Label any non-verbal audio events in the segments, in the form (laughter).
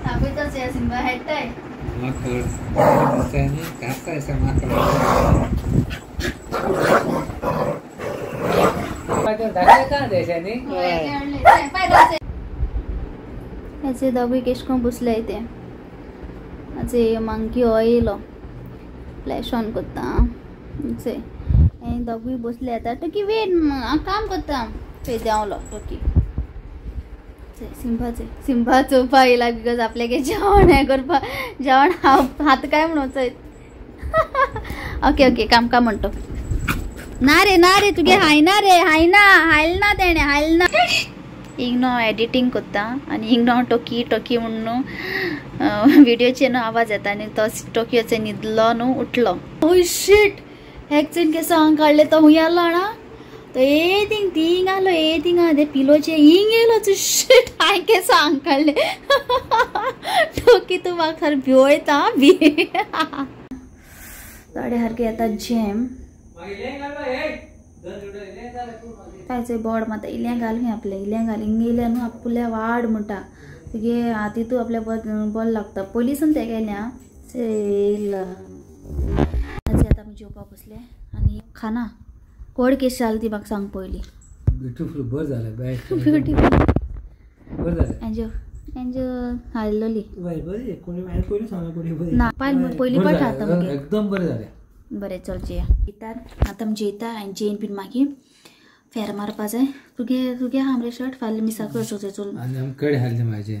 दाखवतच आहे Simba hate आहे माकड दिसायनी घासा असा माकड धाकले का देशानी याचे दगडी केशकोन बसले मंकी ऑयल फ्लॅश ऑन करता दोगूय बसले आता टकी वेट काम करता ते सिंभाचे सिंभाचे सिंभा चोपा येला बिकॉज आपल्यागे जेवण आहे करपा जेवण हा हात काय म्हणूच ओके ओके काम का म्हणतो. ना रे ना रे तुगे हायना रे हायना हायलना तेणे हायलना हिंग नो. एडिटींग कोत्ता आनी हिंग नो टोकी टोकी म्हूण न्हू व्हिडिओचे न्हू आवाज येता आणि तो टोकयोचे न्हिदलो न्हू उठलो. शिट oh हॅक्सीन केसो अंग काढले तो हुंय आसलो जाणा तो ए थिंग थिंग आलो ए थिंग आ ते पिलोचे हिंग येयलो तू शीट हांवें केसो हांग काडले टोकी तूं म्हाका खर भिवयता भी थोडे सारके येता जेम कायचे बोड मात इल्ल्या घाल खंय आपल्या इल्ल्या घाल हिंग येयल्या न्हू आपुल्या वाड म्हणटा तुगे हाती तूं आपल्या बॉल लागता पयलीसून ते गेल्या सेल आतां आमी जेवपाक बसले आनी खाना कोड केस जाल ती म्हाका सांग पयली ब्युटिफूल बरं झालं ब्युटिफूल बरं झालं. एन्जॉय एन्जॉय हाडलेली बरें बरें कोणी हांवें पयलीं सांगला कोणी बरें ना पायल पयली बरं पाट खाता झालं. मगे. एकदम बरं झालं. बरें चल जेया. येतात आतां जेयता आनी जेयन बीन मागीर फेर मारपा जाय तुगे तुगे हा मरे शर्ट फाल्यां मिसा करचो चल. आणि कडे हाडले माझे.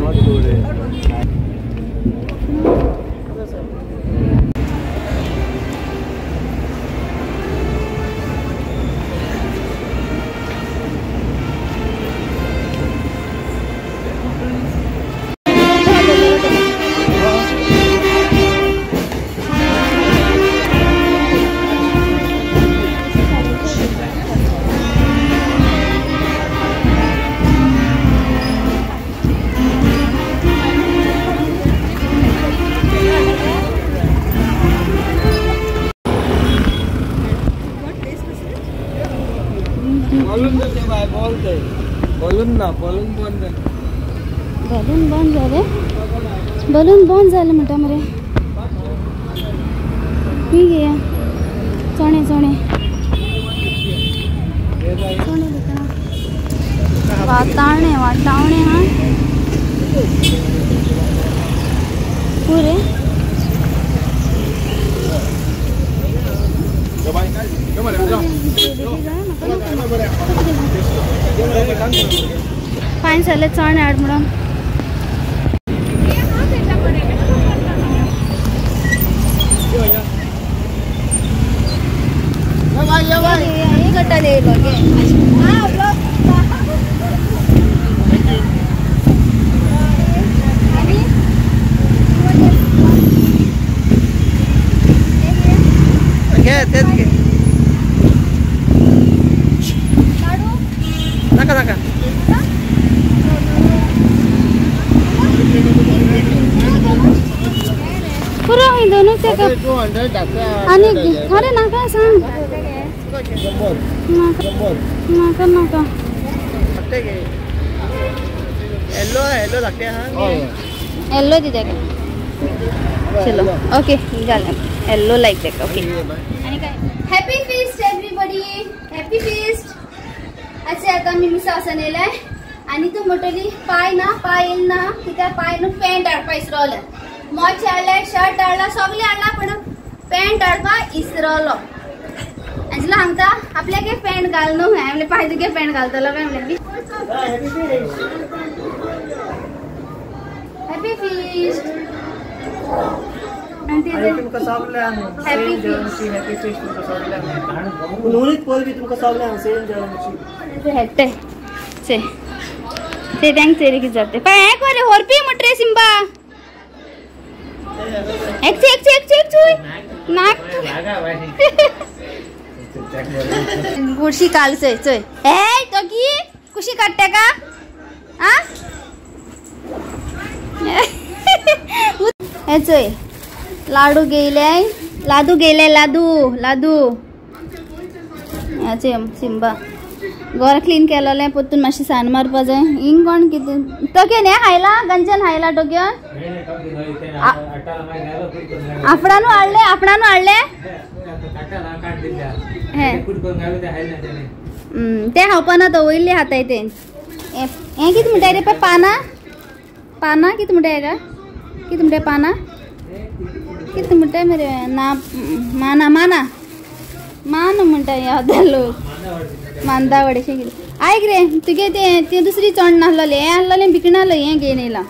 बॉलून ना बॉलून बंद बलून बंद झाले? बलून बंद झाले मरे. ठीक आहे. चणे चणे चणे वाटाणे हा. पुरे. फायन जालें चण हाड म्हणून गट्टा घे तेच घे नका नका पुरो दोन का आणि अरे नाका सांग नाका नाका नाका। येल्लो येल्लो लागते हा येल्लो दिते चलो ओके झालं येल्लो लाईक देख ओके आणि काय happy feast everybody happy feast असे आता मी मिसा असं नेलाय आणि तू म्हटली पाय ना पाय ना कित्याक पाय न्हू पॅन्ट हाडपा इसरवलें मोच हाडले शर्ट हाडला सगळे हाडला पण पॅन्ट हाडपा इसरवलो अंजला सांगता आपल्याक एक पॅन्ट घाल न्हू हांवें पाय तुगे पॅन्ट घालतलो काय म्हणलें हॅपी फीस्ट तुमकां सगळ्यांक हॅपी फेस्ट तुमकां सगळ्यांक उलोवनीच पळय बी तुमकां सगळ्यांक सेम जेवणची से. ते त्यांक तेरी किती जाते. पण हे करे होरपी म्हट रे एक एक एक एक चुय नाक गुडशी काल चोय चोय ए तो की कुशी काडते का? आ? हे चोय लाडू गेले लादू गेले लादू लादू याचे सिंबा। गोर क्लीन केलेलें पोतून मातशें साण मारपा जाय हिंग कोण कितें? टोक्यान हें खायला गंजन खायला टोक्यान आपणानू हाडलें आपणानू हाडलें हे. हम्म, ते खावपाना तो वयले हाताय ते. हे हे कितें म्हणटाय रे पळय पानां? पानां कितें म्हणटाय का कितें म्हणटाय पानां? कितें म्हणटाय मरे? ना माना माना. मान म्हणटाय याद लोक. मांदावडेशें कितें आयक रे तुगे तें तें दुसरी चण नासलोलें हें बिकण भिकणालो हें घेवन येयलां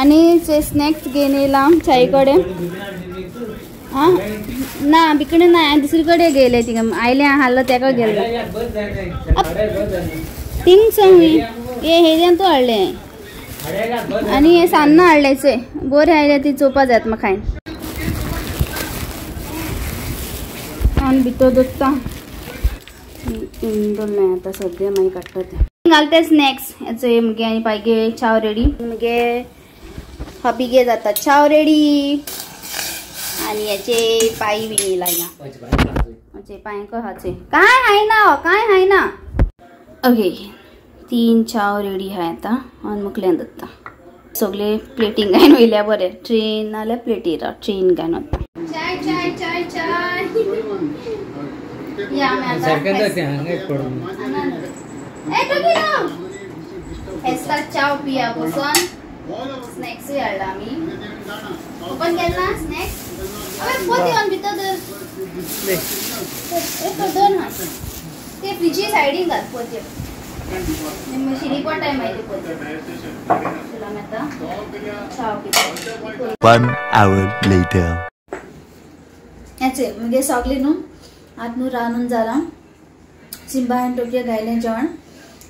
आनी ते स्नॅक्स घेवन येयलां चाये कडेन आं ना बिकण ना हांवें दुसरे कडेन गेलें तिंगा आयलें आहलो तेका गेल्लो थिंग सो हे हेऱ्यान तूं हाडलें आनी हे सान्नां हाडलें हाडलेचे बरें आयले ती चोवपा जाय म्हाका खायन आनी भितर दोत्ता दवरलें आतां सद्या मागीर काडटा तें घालता स्नॅक्स हेचो मुगे आनी पायगे चाव रेडी मुगे हबीगे जाता चाव रेडी आनी हेचे पायी बी येयला हिंगा हाचे पांय कहाचे काय हाय ना हो, काय हाय ना ओके तीन चाव रेडी आहाय आतां आनी मुकल्यान दत्ता सगळे प्लेटींग घायन वयल्या बरें ट्रेन नाल्यार प्लेटीर ट्रेन घायन वता चाय चाय चाय चाय या आमी आतां सारकें जाता हांगा एक पडून ए टोकिलो हेस्ता चाव पिया बसून स्नॅक्सूय हाडला आमी ओपन केला स्नॅक्स अबे पोती ऑन भितर दर एक तो दोन हा ते फ्रिजी सायडीन घाल पोती निम्म शिरीपण टायम माहिती पोती तुला मी चाव पिता One hour later. याचे म्हणजे सगळे न्हू आत न्हू रांदून जाला सिंबा आनी टोकयो घायलें जेवण.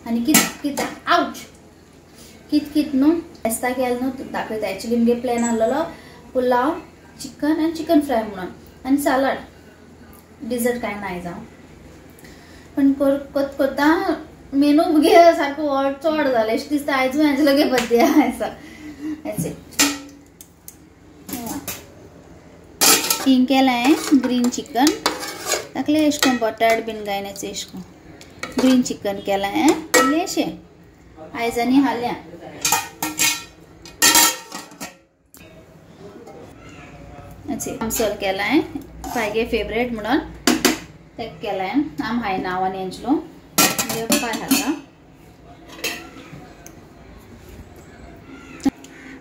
आनी कित कित आवच कित कित न्हू फेस्ता केलें न्हू दाखयता एक्चुली मुगे प्लॅन आसलेलो पुलाव चिकन आनी चिकन फ्राय म्हणून. आनी सालाड डिजर्ट कांय ना जावं पण कर कोत कोत्ता मेनू मुगे सारको व्हड चड जालें अशें दिसता आयजूय हाजे लगे बर्थडे आसा हेचे हिंग हांवें ग्रीन चिकन बीन गायनाचें एश कोन ग्रीन चिकन केलाय इल्लेशें आयज आनी हाल्या। अच्छे, आमसोल केलाय पायगे फेवरेट म्हणून तेक केलाय आम हाय नांवान हेंचलो पाय हाता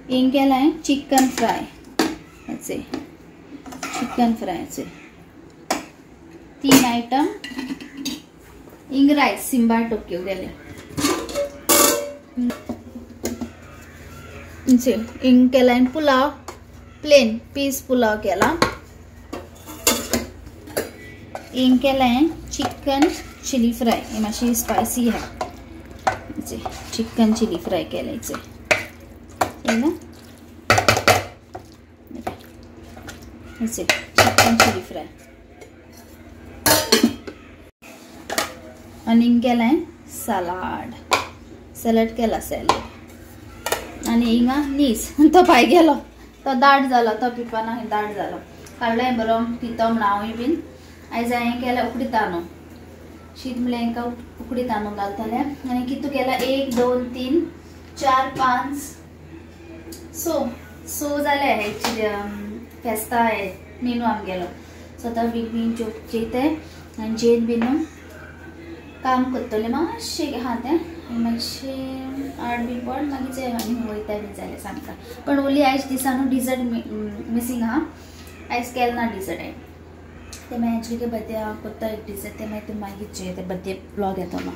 हिंग केलाय चिकन फ्राय चिकन फ्रायचे तीन आयटम इंग रायस सिंबा टोक्यो गेले. इंग केला पुलाव प्लेन पीस पुलाव केला. इंग केलाय चिकन चिली फ्राय ही. मातशी स्पायसी आहे चिकन चिली फ्राय केलं चिकन चिली फ्राय आणि इंग केलाय. सलाड. सॅलड केला सॅलड आणि हिंगा नीस. (laughs) तो भाय गेलो. तो दाट जालो तो पिवपाना दाट जालो काडलाय बरो. पितो म्हण हांवूय बीन. आयज हांवें केल्या उकडी तांदूळ शीत म्हणल्यार हांकां उकडी तांदूळ घालतले आनी कितू केला? एक दोन तीन चार पांच. सो सो जाले हेची फेस्ता हे मेनू आमगेलो सो तो बीन बीन चोप जेयते आनी जेन बीन काम करतले मातशें हा? तें मातशें आठ बीन पड मागीर आनी वयता बीन जालें सामका. पण ओली आयज दिसा न्हू डिजर्ट मिसींग आहा आयज केलें ना डिजर्ट हांवें ते मागीर एक्चुली बर्थडे हांव करता एक डिजर्ट ते मागीर तूं मागीर जे ते बर्थडे ब्लॉग येतलो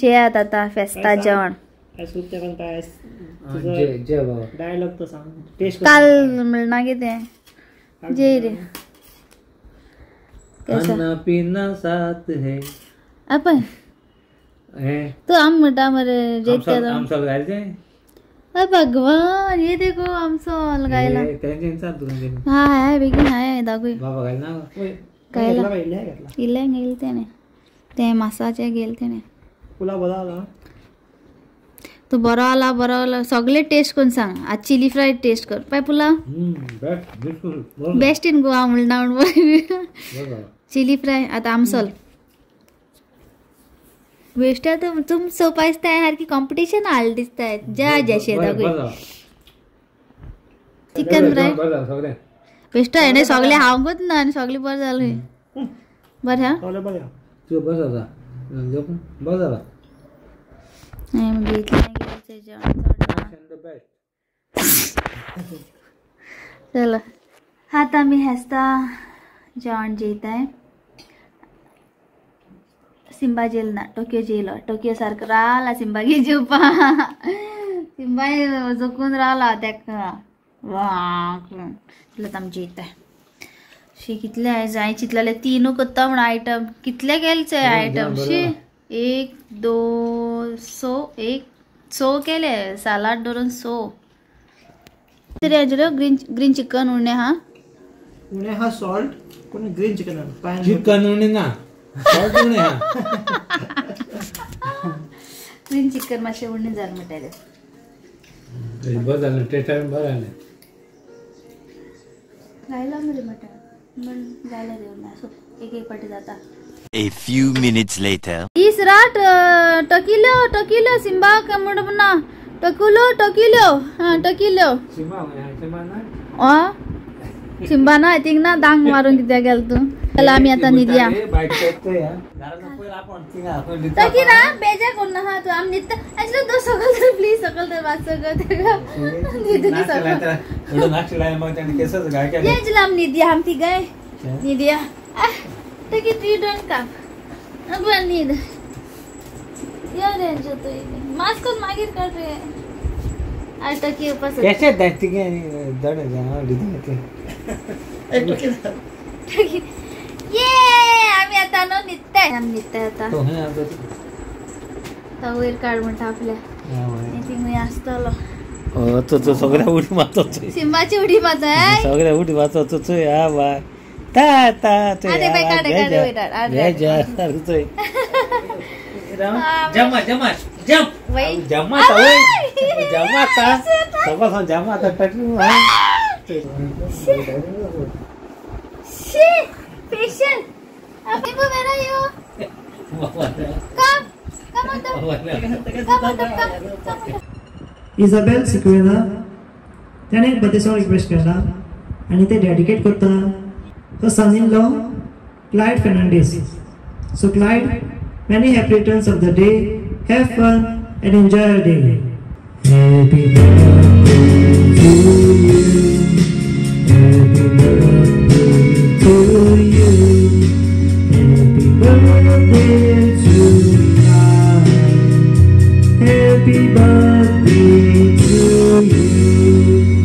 जेयात आतां फेस्ता जेवण. डायलॉग तो सांग. टेस्ट काल म्हणना कितें जे रे. खाना पीना साथ है। हे। तू आम म्हणटा मरे जेते आमसोल आमसोल घालचे अ भगवान ये देखो आमचो लगायला हे तेंचे चाल तुका हा हाय बेगीन हाय दाखय बाबा गायला तेणे ते मासाचे गेल तेणे पुलाव बरा आला तो बरो आला बरो आला सगळे टेस्ट करून सांग आज चिली फ्राय टेस्ट कर। पाय पुला बेस्ट बिलकुल बेस्ट इन गोवा बाबा चिली फ्राय आता आमसल. वेस्टा तुम तुम आहे सारखी कॉम्पिटिशन आल दिसताय. ज्या ज्या शेता चिकन फ्राय बेश्टा येणे सगळे हांगूच ना आणि सगळे बरं झालं बरं हा? बरं. झाला नाही म्हणजे इथलं चला. आता मी हसता. जेवण जेयत आहे सिंबा जेल ना टोकियो जेलो टोकियो सारको रावला सिंबा घे जेवपा सिंबा जकून रावला तेका वाक आमी जेयत आहे शी कितले आहे जाय चितलेले तीनू करता म्हण आयटम कितले गेलचे आयटम शी एक दोन सो एक सो केले सालाड धरून सो तरी हाजेर ग्रीन ग्रीन चिकन उरणे हा उणे हा सॉल्ट कोणी ग्रीन चिकन पाय चिकन उणी ना. सॉल्ट उणी हा. ग्रीन चिकन मातशें उरणे जाल म्हणटाले बरं झालं टेस्ट बरं झालं लायला मरे मटण. म्हण जालें ना सो एक एक पाटी जाता. A few minutes later. तीस राट टकिलो टकिलो सिंबा म्हणून म्हणा टकुलो टकिलो. हा टकिलो. सीमा सीमा ना? अ सिंबा ना आय थिंक ना दांग मारून कित्याक गेल तू चला आमी आतां न्हिदया लिहितो ना बेजा कोण ना हा तू आम न्हिदता आजलो दो सकल तर प्लीज़ सकल तर वाच सकल तर न्हिदली नाश्ता सकल ये जला आम न्हिदया आम तिगाय न्हिदया टकी ती डोंट काम अगवा न्हिद यो रे जतो मास्क मागीर काढ रे अटकी उपस कैसे धरती के दड़ जाना डिदी होते. (laughs) ये आम्ही आता नो नित्य आम्ही आता. तो आता तो. वयर काढ म्हणता आपल्या थिंक मी असतलो. तो तो सगळ्या उडी मारतो सिंबाची उडी मारताय सगळ्या उडी मारतो तो तो ता ता तो अरे बाय काढे काढे वयर अरे जा अरे ओय जमा ता सगळं जमा ता टटू शी पेशल अभी वो मेरा यो कम कम आता कम कम कम इजाबेल सिक्वेना त्याने एक बर्थडे सॉंग रिक्वेस्ट केला आणि ते डेडिकेट करता तो son in law Clyde Fernandes so Clyde many happy returns of the day have fun and enjoy the day. Happy birthday to you.